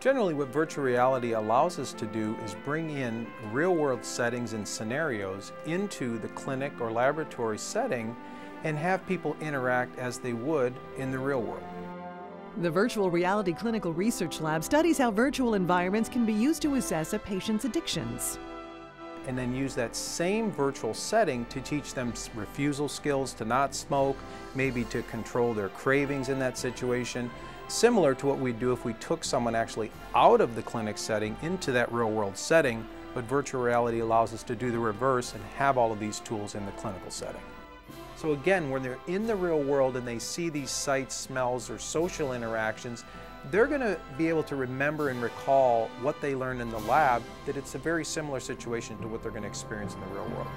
Generally, what virtual reality allows us to do is bring in real world settings and scenarios into the clinic or laboratory setting and have people interact as they would in the real world. The Virtual Reality Clinical Research Lab studies how virtual environments can be used to assess a patient's addictions. And then use that same virtual setting to teach them refusal skills to not smoke, maybe to control their cravings in that situation, similar to what we'd do if we took someone actually out of the clinic setting into that real world setting, but virtual reality allows us to do the reverse and have all of these tools in the clinical setting. So again, when they're in the real world and they see these sights, smells, or social interactions, they're going to be able to remember and recall what they learned in the lab, that it's a very similar situation to what they're going to experience in the real world.